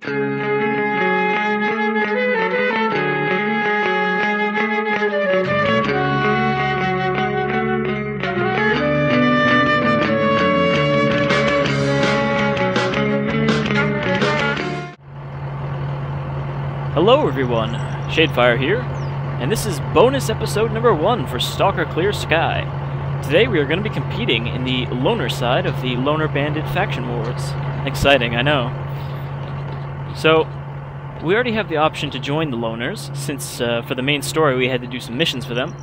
Hello everyone, Shadefyre here, and this is bonus episode number one for Stalker Clear Sky. Today we are going to be competing in the loner side of the Loner Bandit faction wars. Exciting, I know. So, we already have the option to join the loners, since uh, for the main story we had to do some missions for them.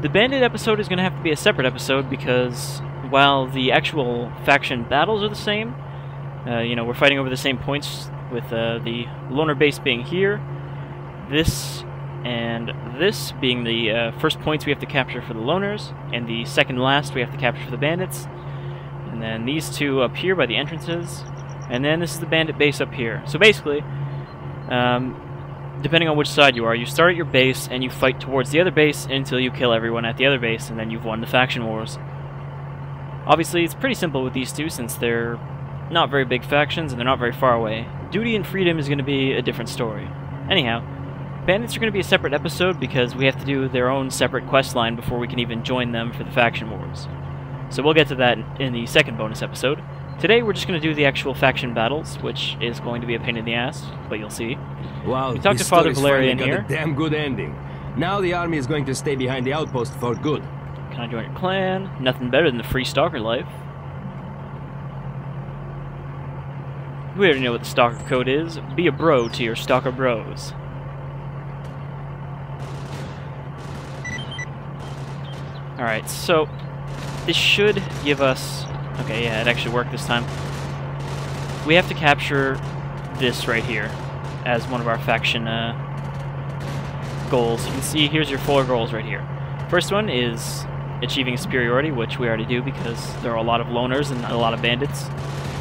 The Bandit episode is going to have to be a separate episode because while the actual faction battles are the same, uh, you know, we're fighting over the same points with uh, the loner base being here, this and this being the uh, first points we have to capture for the loners, and the second last we have to capture for the bandits, and then these two up here by the entrances, and then this is the bandit base up here. So basically, um, depending on which side you are, you start at your base and you fight towards the other base until you kill everyone at the other base, and then you've won the faction wars. Obviously, it's pretty simple with these two since they're not very big factions and they're not very far away. Duty and Freedom is going to be a different story. Anyhow, Bandits are going to be a separate episode because we have to do their own separate quest line before we can even join them for the faction wars. So we'll get to that in the second bonus episode. Today we're just going to do the actual faction battles, which is going to be a pain in the ass, but you'll see. Wow, We talked to Father Valerian finally here. got a damn good ending. Now the army is going to stay behind the outpost for good. Can I join your clan? Nothing better than the free stalker life. We already know what the stalker code is. Be a bro to your stalker bros. Alright, so this should give us... Okay, yeah, it actually worked this time. We have to capture this right here as one of our faction uh, goals. You can see here's your four goals right here. First one is achieving superiority, which we already do because there are a lot of loners and a lot of bandits.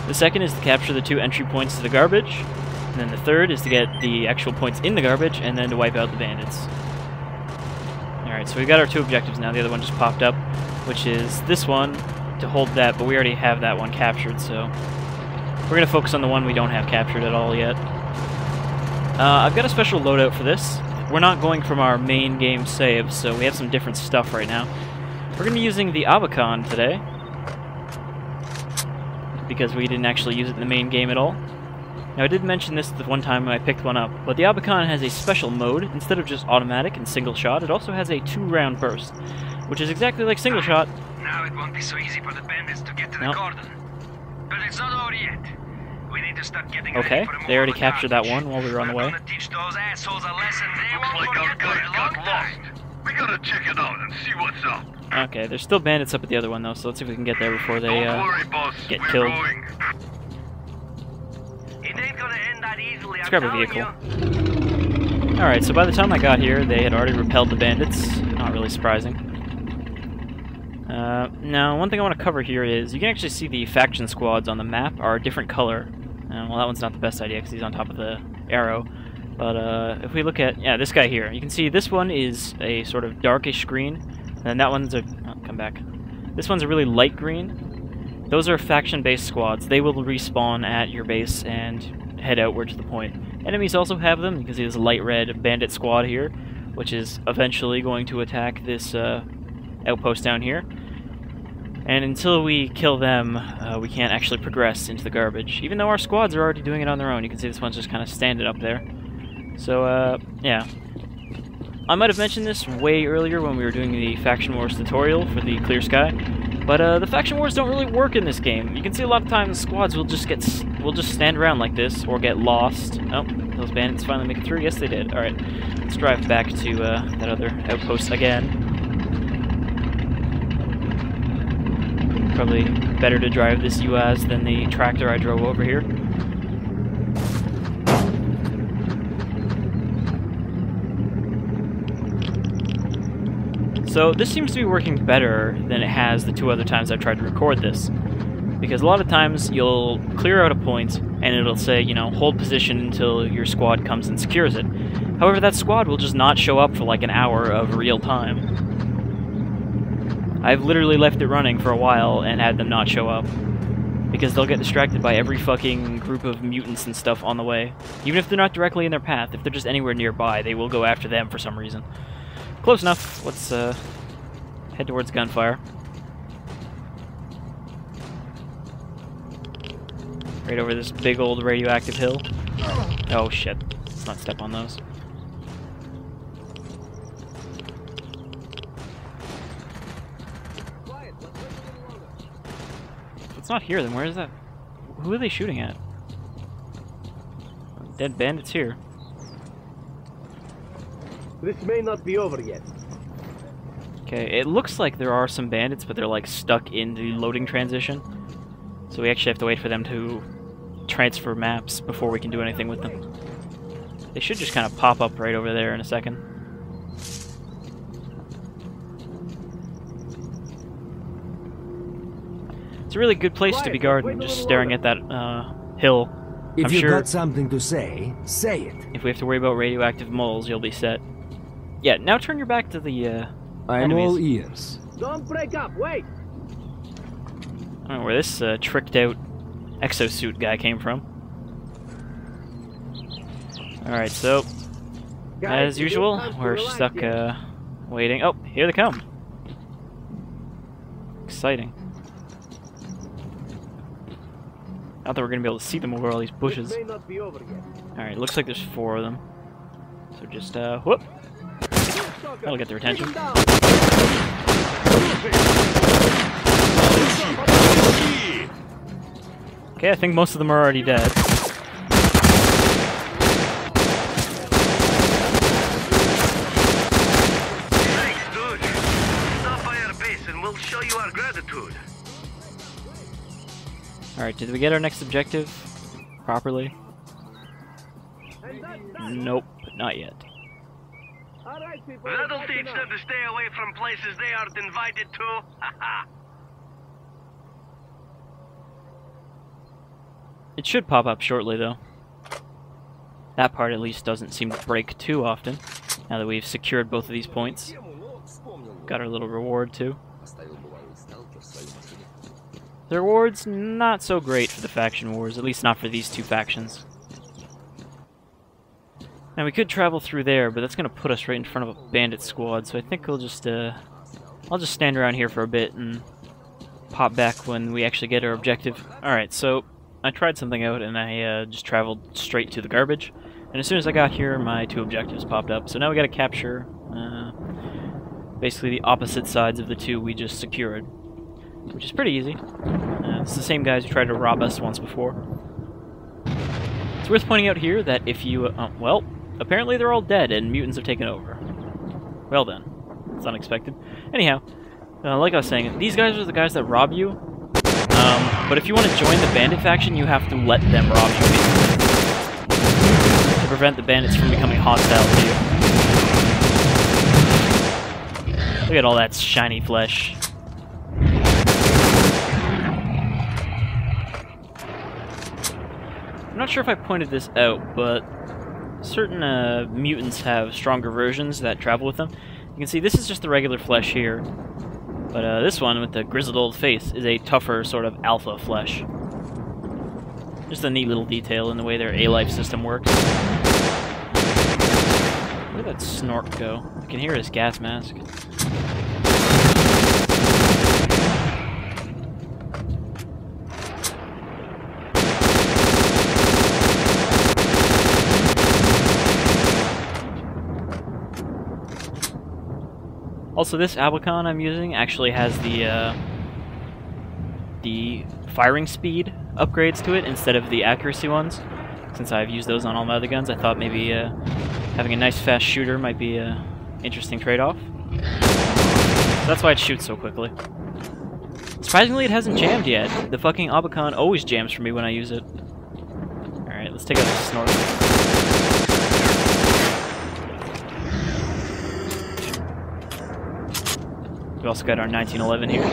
The second is to capture the two entry points to the garbage. And then the third is to get the actual points in the garbage and then to wipe out the bandits. Alright, so we've got our two objectives now. The other one just popped up, which is this one to hold that, but we already have that one captured, so we're going to focus on the one we don't have captured at all yet. Uh, I've got a special loadout for this. We're not going from our main game save, so we have some different stuff right now. We're going to be using the Abakan today, because we didn't actually use it in the main game at all. Now, I did mention this the one time I picked one up, but the Abakan has a special mode. Instead of just automatic and single shot, it also has a two-round burst, which is exactly like single shot. Now it won't be so easy for the bandits to get to Nope. the garden. But it's not over yet. We need to start getting Okay, ready for they already more captured that one while we were on the way. teach those assholes a lesson they Looks won't like our forget for a got long lost. time. We gotta check it out and see what's up. Okay, there's still bandits up at the other one, though, so let's see if we can get there before they, uh... worry, boss. get We're killed. going. It ain't gonna end that easily, Let's I'm grab a vehicle. Alright, so by the time I got here, they had already repelled the bandits. Not really surprising. Uh, now, one thing I want to cover here is you can actually see the faction squads on the map are a different color. Uh, well, that one's not the best idea because he's on top of the arrow. But uh, if we look at, yeah, this guy here, you can see this one is a sort of darkish green, and that one's a, oh, come back. This one's a really light green. Those are faction-based squads. They will respawn at your base and head outward to the point. Enemies also have them. You can see this light red bandit squad here, which is eventually going to attack this uh, outpost down here. And until we kill them, uh, we can't actually progress into the garbage. Even though our squads are already doing it on their own. You can see this one's just kind of standing up there. So, uh, yeah. I might have mentioned this way earlier when we were doing the Faction Wars tutorial for the Clear Sky, but uh, the Faction Wars don't really work in this game. You can see a lot of times squads will just get will just stand around like this or get lost. Oh, those bandits finally make it through. Yes, they did. All right, let's drive back to uh, that other outpost again. Probably better to drive this UAZ than the tractor I drove over here. So this seems to be working better than it has the two other times I've tried to record this. Because a lot of times you'll clear out a point and it'll say, you know, hold position until your squad comes and secures it. However, that squad will just not show up for like an hour of real time. I've literally left it running for a while and had them not show up. because they'll get distracted by every fucking group of mutants and stuff on the way. Even if they're not directly in their path, if they're just anywhere nearby, they will go after them for some reason. Close enough. Let's uh, head towards gunfire. Right over this big old radioactive hill. Oh shit. Let's not step on those. It's not here, then where is that? Who are they shooting at? Dead bandits here. This may not be over yet. Okay, it looks like there are some bandits, but they're like stuck in the loading transition. So we actually have to wait for them to transfer maps before we can do anything with them. They should just kind of pop up right over there in a second. It's a really good place to be guarding, just staring at that uh, hill. If I'm you sure- got something to say, say it. If we have to worry about radioactive moles, you'll be set. Yeah, now turn your back to the, uh, I'm Enemies. all ears. Don't break up, wait! I don't know where this uh, tricked out exosuit guy came from. Alright, so, Guys, as usual, we're stuck here. uh, waiting. Oh, here they come. Exciting. Not that we're gonna be able to see them over all these bushes. This may not be over yet. Alright, looks like there's four of them. So just, uh, whoop. That'll get their attention. Okay, I think most of them are already dead. Alright, did we get our next objective properly? And that's that. Nope, not yet. Right, people. That'll teach them to stay away from places they aren't invited to. Haha. It should pop up shortly, though. That part, at least, doesn't seem to break too often, now that we've secured both of these points. Got our little reward, too. The reward's not so great for the faction wars, at least not for these two factions. Now, we could travel through there, but that's going to put us right in front of a bandit squad, so I think we'll just, uh... I'll just stand around here for a bit and pop back when we actually get our objective. Alright, so I tried something out and I uh, just traveled straight to the garbage. And as soon as I got here, my two objectives popped up. So now we gotta capture uh, basically the opposite sides of the two we just secured, which is pretty easy. Uh, it's the same guys who tried to rob us once before. It's worth pointing out here that if you, uh, well, apparently they're all dead and mutants have taken over. Well then, it's unexpected. Anyhow, uh, like I was saying, these guys are the guys that rob you, um, but if you want to join the bandit faction, you have to let them rob you. To prevent the bandits from becoming hostile to you. Look at all that shiny flesh. Not sure if I pointed this out, but certain uh, mutants have stronger versions that travel with them. You can see this is just the regular flesh here, but uh, this one with the grizzled old face is a tougher sort of alpha flesh. Just a neat little detail in the way their A-life system works. Where did that snork go? I can hear his gas mask. Also, this Abakan I'm using actually has the uh, the firing speed upgrades to it instead of the accuracy ones. Since I've used those on all my other guns, I thought maybe uh, having a nice fast shooter might be a interesting trade-off. So that's why it shoots so quickly. Surprisingly, it hasn't jammed yet. The fucking Abakan always jams for me when I use it. Alright, let's take out the snork. We also got our 1911 here.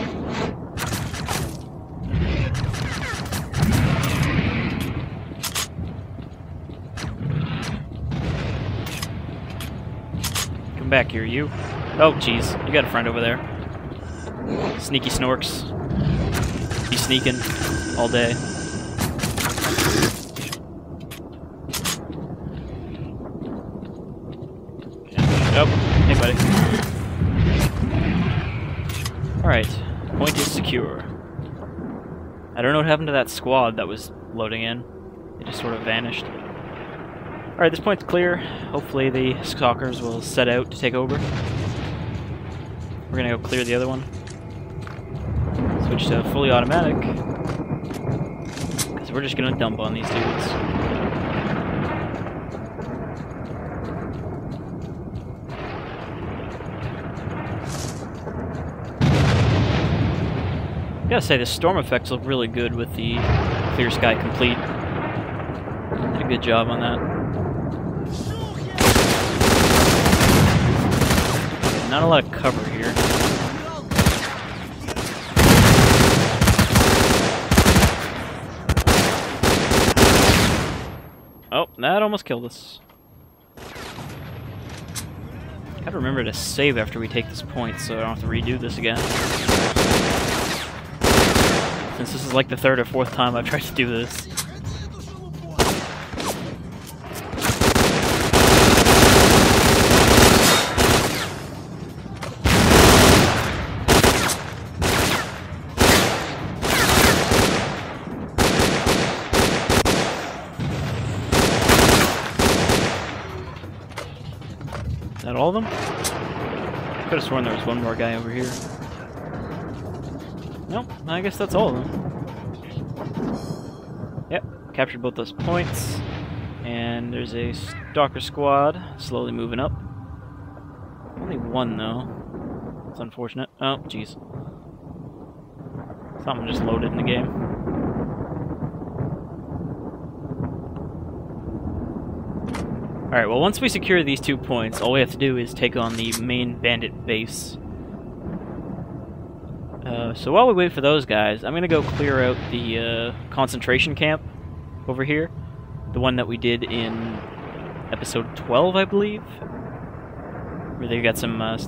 Come back here, you. Oh, jeez. You got a friend over there. Sneaky snorks. Be sneaking. all day. Oh, hey buddy. Alright, point is secure. I don't know what happened to that squad that was loading in. It just sort of vanished. Alright, this point's clear. Hopefully the stalkers will set out to take over. We're gonna go clear the other one. Switch to fully automatic. Because we're just gonna dump on these dudes. Gotta say, the storm effects look really good with the clear sky complete. Did a good job on that. Not a lot of cover here. Oh, that almost killed us. Gotta remember to save after we take this point so I don't have to redo this again. Since this is like the third or fourth time I've tried to do this. Is that all of them? I Could have sworn there was one more guy over here. Nope, I guess that's all of them. Yep, captured both those points. And there's a stalker squad slowly moving up. Only one though. It's unfortunate. Oh, jeez. Something just loaded in the game. Alright, well once we secure these two points, all we have to do is take on the main bandit base. So while we wait for those guys, I'm gonna go clear out the uh, concentration camp over here. The one that we did in episode 12, I believe. Where they got some uh,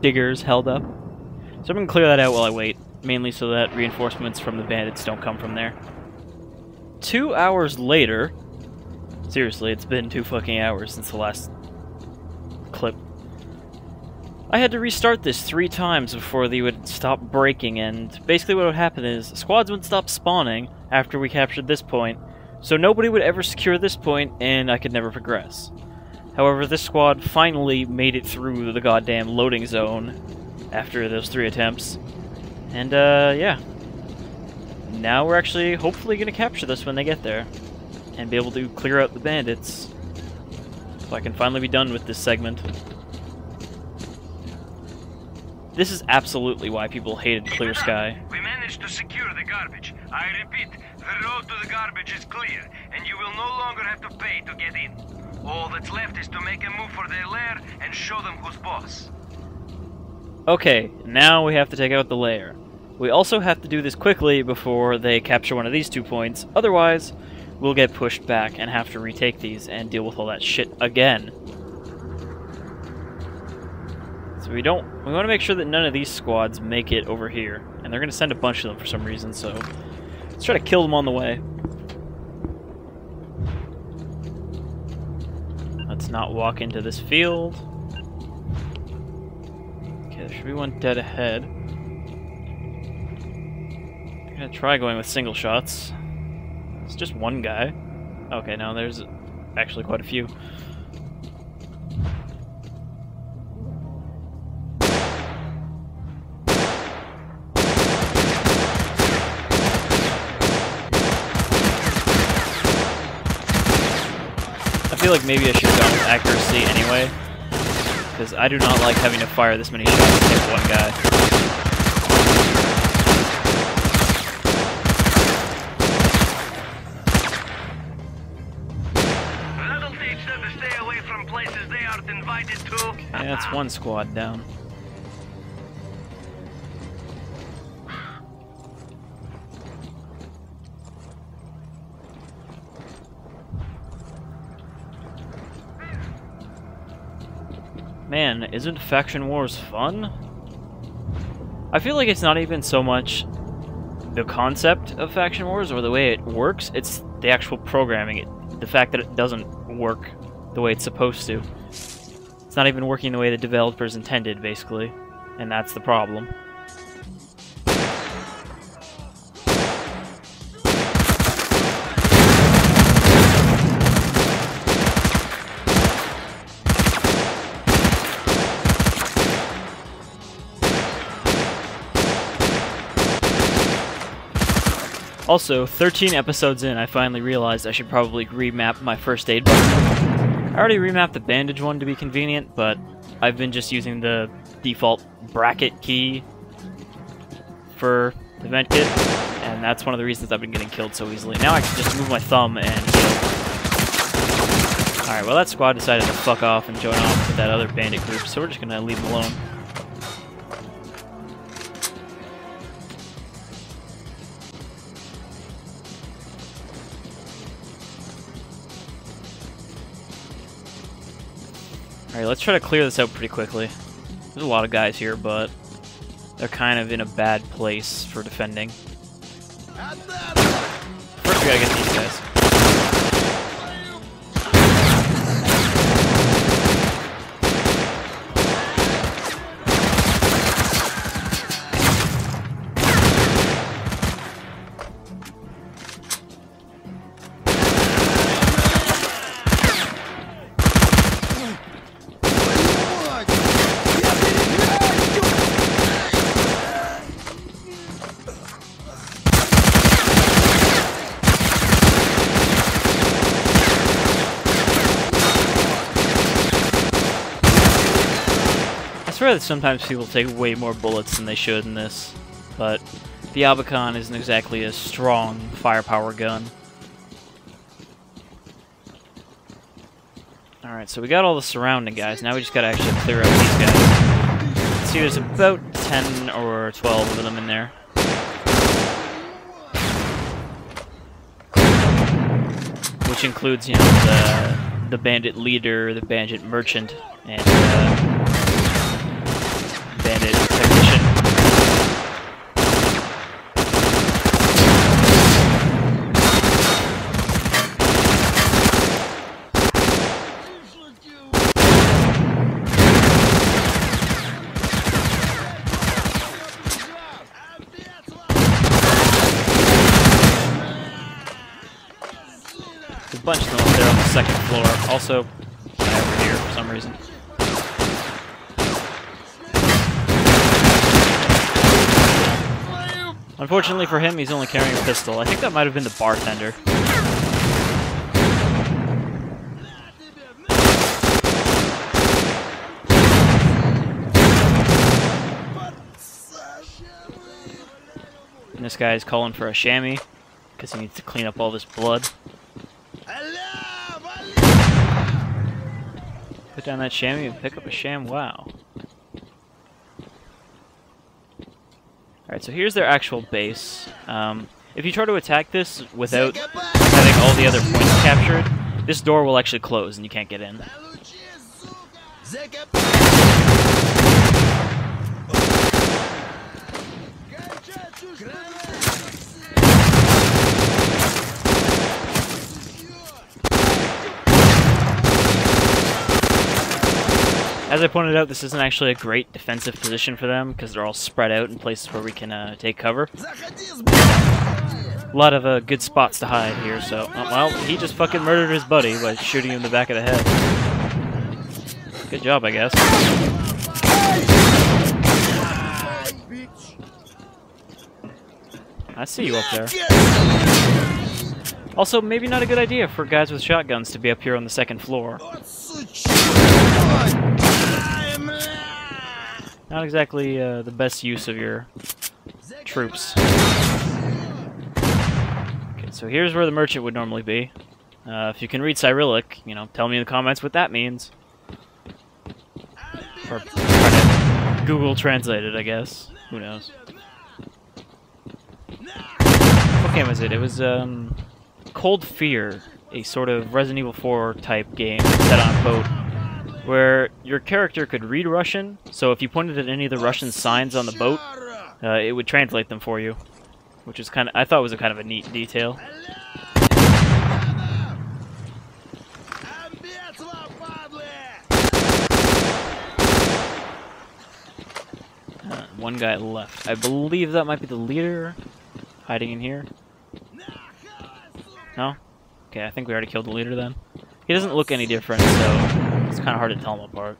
diggers held up. So I'm gonna clear that out while I wait. Mainly so that reinforcements from the bandits don't come from there. Two hours later... Seriously, it's been two fucking hours since the last I had to restart this three times before they would stop breaking, and basically what would happen is squads would stop spawning after we captured this point, so nobody would ever secure this point, and I could never progress. However, this squad finally made it through the goddamn loading zone after those three attempts, and uh, yeah. Now we're actually hopefully going to capture this when they get there, and be able to clear out the bandits, so I can finally be done with this segment. This is absolutely why people hated Clear Sky. We managed to secure the garbage. I repeat, the road to the garbage is clear, and you will no longer have to pay to get in. All that's left is to make a move for their lair and show them who's boss. Okay, now we have to take out the lair. We also have to do this quickly before they capture one of these two points, otherwise we'll get pushed back and have to retake these and deal with all that shit again. So we don't we want to make sure that none of these squads make it over here. And they're going to send a bunch of them for some reason, so let's try to kill them on the way. Let's not walk into this field. Okay, there should be one dead ahead. I'm gonna try going with single shots. It's just one guy. Okay, now there's actually quite a few. Maybe I should have gone with accuracy anyway. Because I do not like having to fire this many shots to hit one guy. That'll teach them to stay away from places they aren't invited to. Okay, that's one squad down. Man, isn't Faction Wars fun? I feel like it's not even so much the concept of Faction Wars or the way it works. It's the actual programming. It, the fact that it doesn't work the way it's supposed to. It's not even working the way the developers intended, basically, and that's the problem. Also, 13 episodes in, I finally realized I should probably remap my first aid button. I already remapped the bandage one to be convenient, but I've been just using the default bracket key for the vent kit, and that's one of the reasons I've been getting killed so easily. Now I can just move my thumb and. Alright, well that squad decided to fuck off and join off with that other bandit group, so we're just gonna leave them alone. Alright, let's try to clear this out pretty quickly. There's a lot of guys here, but they're kind of in a bad place for defending. First we gotta get these guys. Swear that sometimes people take way more bullets than they should in this, but the Abakan isn't exactly a strong firepower gun. Alright, so we got all the surrounding guys, now we just gotta actually clear out these guys. See, there's about 10 or 12 of them in there. Which includes, you know, the, the bandit leader, the bandit merchant, and uh, bandit technician. There's a bunch of them up there on the second floor. Also, over here for some reason. Unfortunately for him, he's only carrying a pistol. I think that might have been the bartender. And this guy is calling for a chamois because he needs to clean up all this blood. Put down that chamois and pick up a sham. Wow. Alright, so here's their actual base. Um, if you try to attack this without having all the other points captured, this door will actually close and you can't get in. As I pointed out, this isn't actually a great defensive position for them because they're all spread out in places where we can uh, take cover. A lot of uh, good spots to hide here, so... uh, well, he just fucking murdered his buddy by shooting him in the back of the head. Good job, I guess. I see you up there. Also, maybe not a good idea for guys with shotguns to be up here on the second floor. Not exactly uh, the best use of your troops. Okay, so here's where the merchant would normally be. Uh, if you can read Cyrillic, you know, tell me in the comments what that means. Or Google translate it, I guess. Who knows? What game was it? It was um, Cold Fear, a sort of Resident Evil 4 type game set on a boat where your character could read Russian, so if you pointed at any of the Russian signs on the boat, uh, it would translate them for you. which is kind of I thought was a kind of a neat detail. Uh, one guy left. I believe that might be the leader hiding in here. No? Okay, I think we already killed the leader then. He doesn't look any different, so it's kind of hard to tell them apart.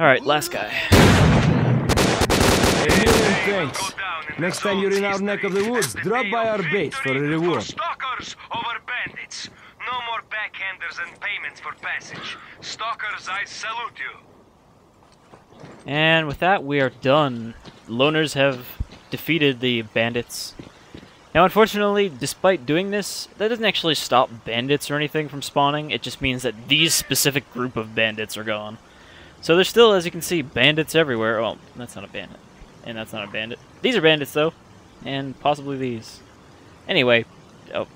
Alright, last guy. A million thanks. Go down in Next time you're in our neck of the woods, drop by our base for a reward. stalkers over bandits. No more backhanders and payments for passage. Stalkers, I salute you. And with that, we are done. Loners have defeated the bandits. Now, unfortunately, despite doing this, that doesn't actually stop bandits or anything from spawning. It just means that these specific group of bandits are gone. So there's still, as you can see, bandits everywhere. Well, that's not a bandit. And that's not a bandit. These are bandits, though. And possibly these. Anyway, oh,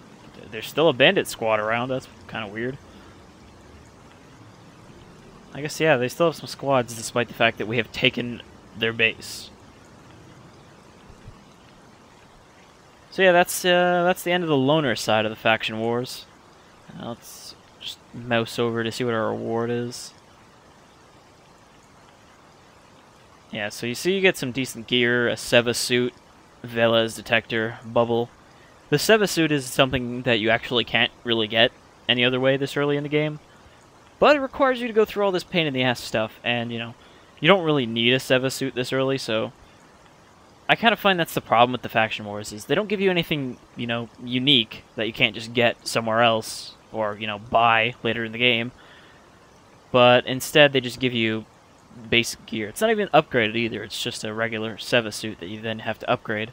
there's still a bandit squad around. That's kind of weird. I guess, yeah, they still have some squads despite the fact that we have taken their base. So yeah, that's uh, that's the end of the loner side of the faction wars. Now let's just mouse over to see what our reward is. Yeah, so you see you get some decent gear, a Seva suit, Veles detector, bubble. The Seva suit is something that you actually can't really get any other way this early in the game. But it requires you to go through all this pain in the ass stuff, and you know, you don't really need a Seva suit this early, so I kind of find that's the problem with the faction wars is they don't give you anything, you know, unique that you can't just get somewhere else or, you know, buy later in the game. But instead they just give you basic gear. It's not even upgraded either. It's just a regular Seva suit that you then have to upgrade.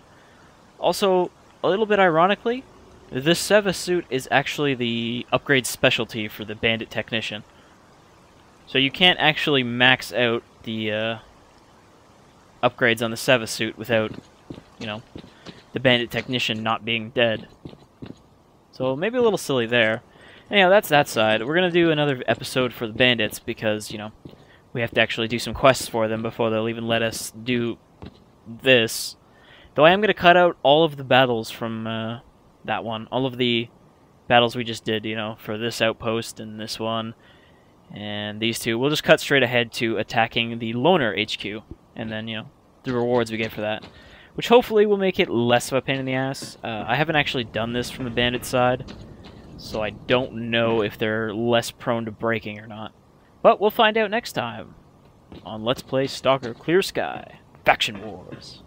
Also, a little bit ironically, this Seva suit is actually the upgrade specialty for the Bandit Technician. So you can't actually max out the uh, upgrades on the Seva suit without, you know, the Bandit Technician not being dead. So maybe a little silly there. Anyhow, that's that side. We're going to do another episode for the Bandits because, you know, we have to actually do some quests for them before they'll even let us do this. Though I am going to cut out all of the battles from uh, that one. All of the battles we just did, you know, for this outpost and this one. And these two. We'll just cut straight ahead to attacking the Loner HQ. And then, you know, the rewards we get for that. Which hopefully will make it less of a pain in the ass. Uh, I haven't actually done this from the bandit side. So I don't know if they're less prone to breaking or not. But we'll find out next time on Let's Play Stalker Clear Sky Faction Wars.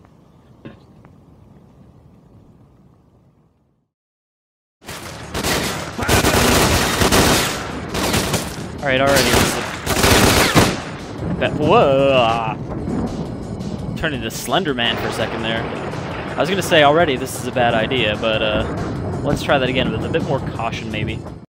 Alright, already. Whoa! Turned into Slender Man for a second there. I was gonna say already this is a bad idea, but uh, let's try that again with a bit more caution maybe.